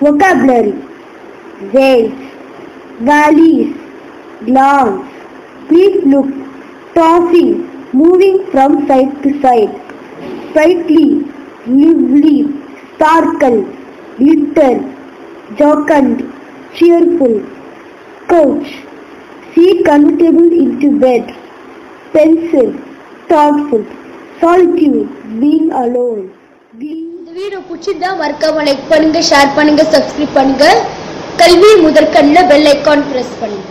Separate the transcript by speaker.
Speaker 1: Vocabulary. Vales, valleys, glance, please look, tossing, moving from side to side, sprightly, lively, sparkle, glitter, jocund, cheerful, couch, seat convertible into bed, pensive, thoughtful, solitude, being alone.
Speaker 2: இந்த video பிடிச்சிருந்தா மறக்காம like பண்ணுங்க share பண்ணுங்க subscribe பண்ணுங்க. கல்வி முதற்கண்ணில் bell icon press பண்ணுங்க.